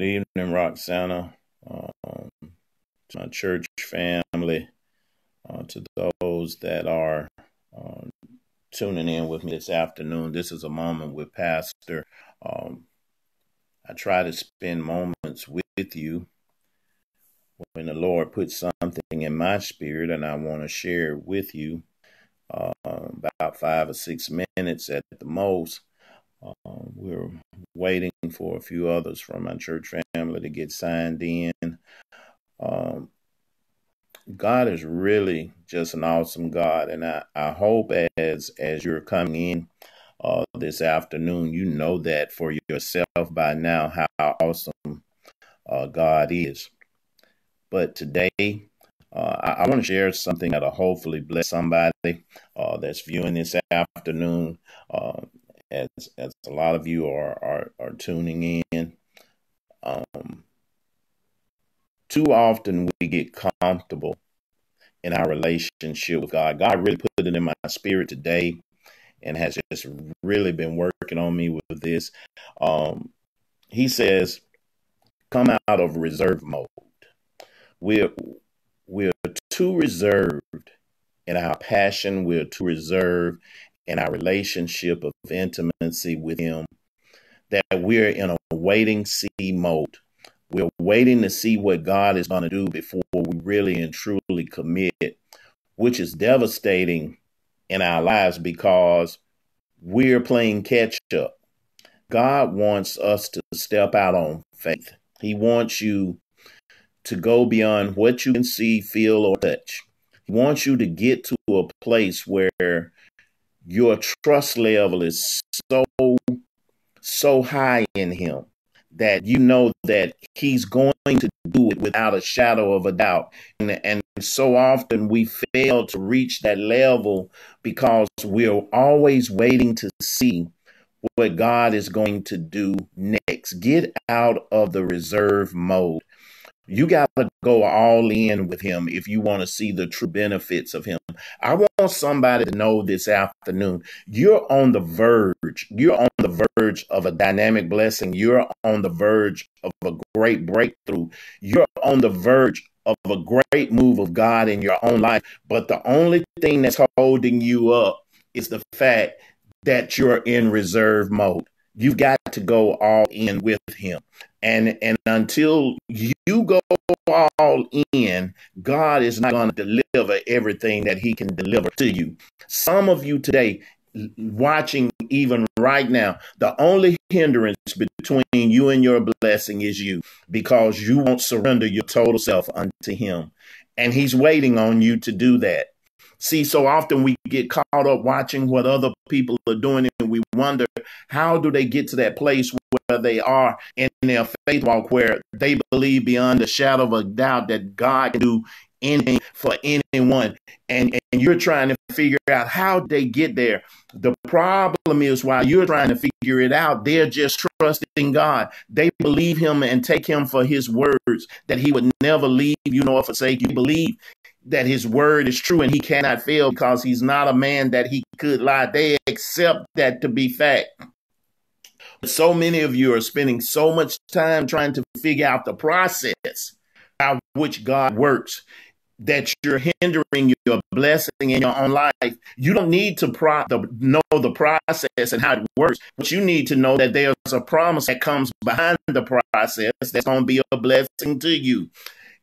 Good evening, Roxanna, um, to my church family, uh, to those that are uh, tuning in with me this afternoon. This is a moment with Pastor. Um, I try to spend moments with you when the Lord puts something in my spirit and I want to share with you. Uh, about five or six minutes at the most. Uh, we're waiting for a few others from my church family to get signed in. Um, God is really just an awesome God, and I, I hope as as you're coming in uh, this afternoon, you know that for yourself by now how awesome uh, God is. But today, uh, I, I want to share something that'll hopefully bless somebody uh, that's viewing this afternoon. Uh, as as a lot of you are are, are tuning in. Um, too often we get comfortable in our relationship with God. God really put it in my spirit today and has just really been working on me with this. Um, he says, come out of reserve mode. We're we're too reserved in our passion, we're too reserved in our relationship of intimacy with Him, that we're in a waiting see mode. We're waiting to see what God is going to do before we really and truly commit, which is devastating in our lives because we're playing catch up. God wants us to step out on faith. He wants you to go beyond what you can see, feel, or touch. He wants you to get to a place where your trust level is so so high in him that you know that he's going to do it without a shadow of a doubt and, and so often we fail to reach that level because we're always waiting to see what God is going to do next. Get out of the reserve mode. You got to go all in with him if you want to see the true benefits of him. I want somebody to know this afternoon you're on the verge. You're on the verge of a dynamic blessing. You're on the verge of a great breakthrough. You're on the verge of a great move of God in your own life. But the only thing that's holding you up is the fact that you're in reserve mode. You've got to go all in with him. And and until you go all in, God is not going to deliver everything that he can deliver to you. Some of you today watching even right now, the only hindrance between you and your blessing is you because you won't surrender your total self unto him. And he's waiting on you to do that. See, so often we get caught up watching what other people are doing we wonder how do they get to that place where they are in their faith walk where they believe beyond the shadow of a doubt that God can do anything for anyone? And, and you're trying to figure out how they get there. The problem is while you're trying to figure it out they're just trusting god. They believe him and take him for his words that he would never leave you nor forsake you. Believe that his word is true and he cannot fail because he's not a man that he could lie. They accept that to be fact. So many of you are spending so much time trying to figure out the process by which God works that you're hindering your blessing in your own life. You don't need to the, know the process and how it works, but you need to know that there's a promise that comes behind the process that's going to be a blessing to you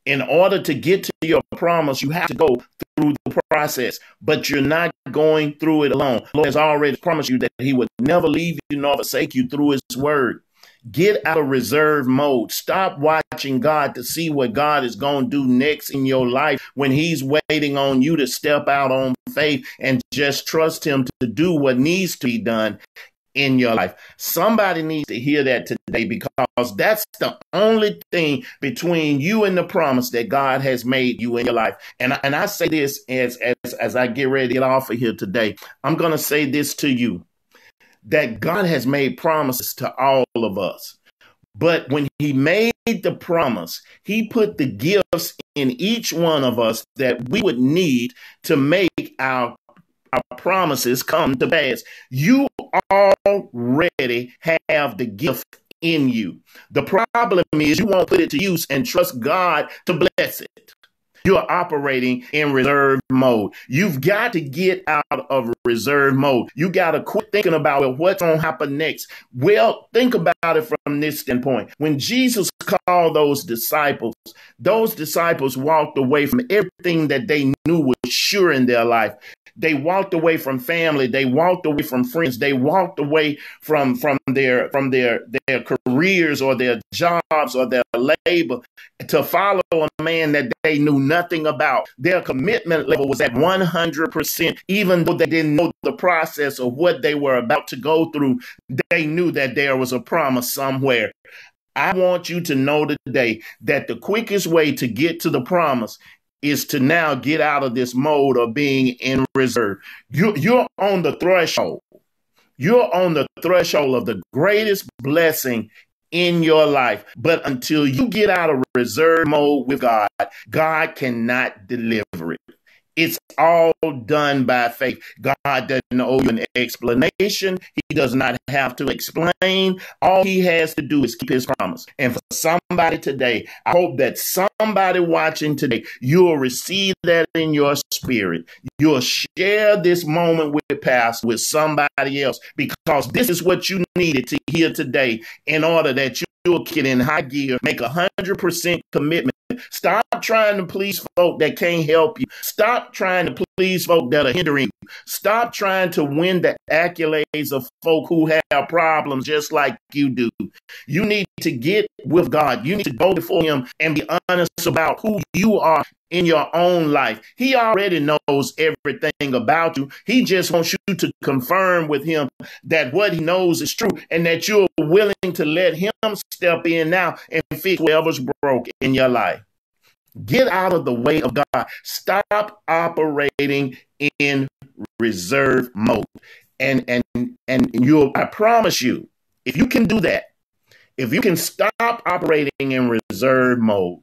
in order to get to your promise, you have to go through the process, but you're not going through it alone. Lord has already promised you that He would never leave you nor forsake you through His word. Get out of reserve mode. Stop watching God to see what God is going to do next in your life when He's waiting on you to step out on faith and just trust Him to do what needs to be done in your life. Somebody needs to hear that today because that's the only thing between you and the promise that God has made you in your life. And, and I say this as, as, as I get ready to get off of here today. I'm going to say this to you that God has made promises to all of us. But when he made the promise, he put the gifts in each one of us that we would need to make our our promises come to pass. You already have the gift in you. The problem is you won't put it to use and trust God to bless it. You're operating in reserve mode. You've got to get out of reserve mode. You got to quit thinking about what's going to happen next. Well, think about it from this standpoint. When Jesus called those disciples, those disciples walked away from everything that they knew was sure in their life. They walked away from family. They walked away from friends. They walked away from from their from their their careers or their jobs or their labor to follow a man that they knew nothing about. Their commitment level was at 100%, even though they didn't know the process of what they were about to go through. They knew that there was a promise somewhere. I want you to know today that the quickest way to get to the promise is to now get out of this mode of being in reserve. You, you're on the threshold. You're on the threshold of the greatest blessing in your life. But until you get out of reserve mode with God, God cannot deliver it. It's all done by faith. God doesn't owe you an explanation. He does not have to explain. All he has to do is keep his promise. And for somebody today, I hope that somebody watching today, you'll receive that in your spirit. You'll share this moment with Pastor, with somebody else, because this is what you needed to hear today in order that you'll get in high gear, make a hundred percent commitment Stop trying to please folk that can't help you. Stop trying to please folk that are hindering you. Stop trying to win the accolades of folk who have problems just like you do. You need to get with God. You need to go before Him and be honest about who you are in your own life. He already knows everything about you. He just wants you to confirm with him that what he knows is true and that you're willing to let him step in now and fix whatever's broke in your life. Get out of the way of God. Stop operating in reserve mode. And and and you I promise you, if you can do that, if you can stop operating in reserve mode,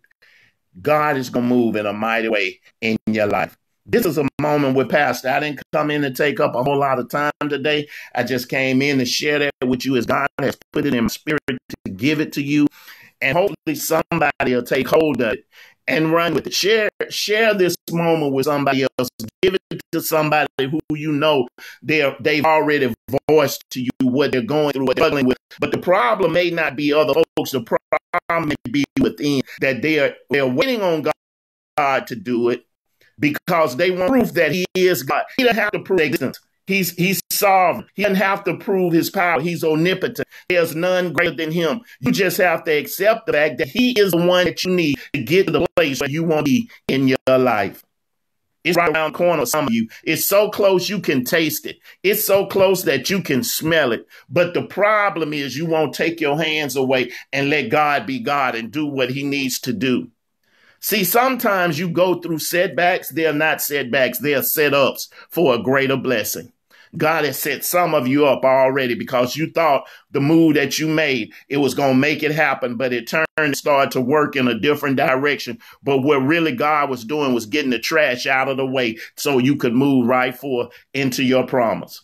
God is going to move in a mighty way in your life. This is a moment with Pastor. I didn't come in to take up a whole lot of time today. I just came in to share that with you as God has put it in my spirit to give it to you. And hopefully somebody will take hold of it and run with it. Share share this moment with somebody else. Give it to somebody who you know they they've already voiced to you what they're going through, what they're struggling with. But the problem may not be other folks. The problem may be within that they are they're waiting on God to do it because they want proof that He is God. He doesn't have to prove existence. He's he's sovereign. He doesn't have to prove his power. He's omnipotent. There's none greater than him. You just have to accept the fact that he is the one that you need to get to the place where you want to be in your life. It's right around the corner, some of you. It's so close you can taste it. It's so close that you can smell it. But the problem is you won't take your hands away and let God be God and do what he needs to do. See, sometimes you go through setbacks. They're not setbacks. They're setups for a greater blessing. God has set some of you up already because you thought the move that you made, it was going to make it happen, but it turned and started to work in a different direction. But what really God was doing was getting the trash out of the way so you could move right forward into your promise.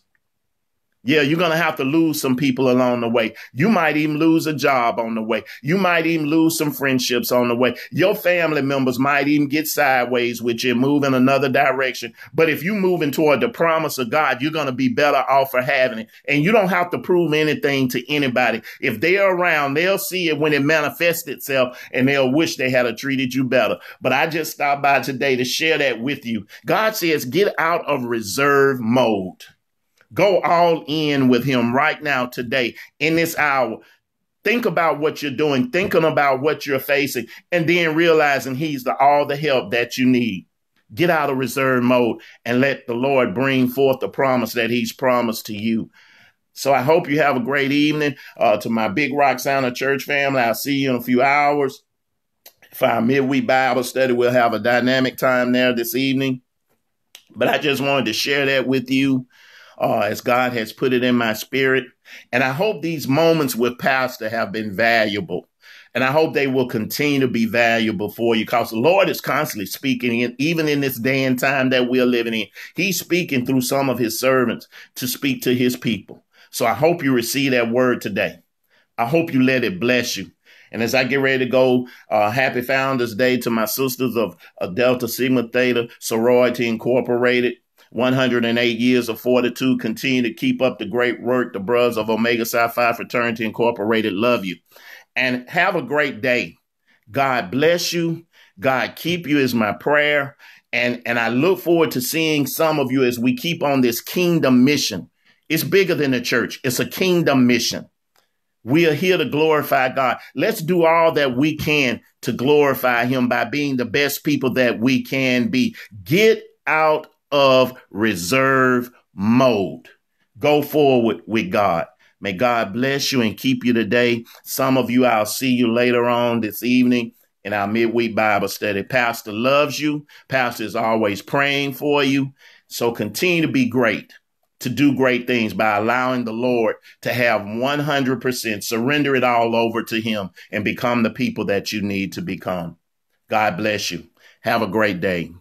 Yeah, you're going to have to lose some people along the way. You might even lose a job on the way. You might even lose some friendships on the way. Your family members might even get sideways with you and move in another direction. But if you're moving toward the promise of God, you're going to be better off for having it. And you don't have to prove anything to anybody. If they're around, they'll see it when it manifests itself and they'll wish they had treated you better. But I just stopped by today to share that with you. God says, get out of reserve mode. Go all in with him right now, today, in this hour. Think about what you're doing, thinking about what you're facing, and then realizing he's the all the help that you need. Get out of reserve mode and let the Lord bring forth the promise that he's promised to you. So I hope you have a great evening. Uh, to my Big Roxanna Church family, I'll see you in a few hours. For our midweek Bible study, we'll have a dynamic time there this evening. But I just wanted to share that with you uh, as God has put it in my spirit. And I hope these moments with Pastor have been valuable. And I hope they will continue to be valuable for you because the Lord is constantly speaking, in, even in this day and time that we're living in. He's speaking through some of his servants to speak to his people. So I hope you receive that word today. I hope you let it bless you. And as I get ready to go, uh, happy Founders Day to my sisters of, of Delta Sigma Theta Sorority Incorporated. 108 years of fortitude. Continue to keep up the great work. The brothers of Omega Psi Phi Fraternity Incorporated love you. And have a great day. God bless you. God keep you is my prayer. And, and I look forward to seeing some of you as we keep on this kingdom mission. It's bigger than the church. It's a kingdom mission. We are here to glorify God. Let's do all that we can to glorify Him by being the best people that we can be. Get out of reserve mode. Go forward with God. May God bless you and keep you today. Some of you, I'll see you later on this evening in our midweek Bible study. Pastor loves you. Pastor is always praying for you. So continue to be great, to do great things by allowing the Lord to have 100% surrender it all over to Him and become the people that you need to become. God bless you. Have a great day.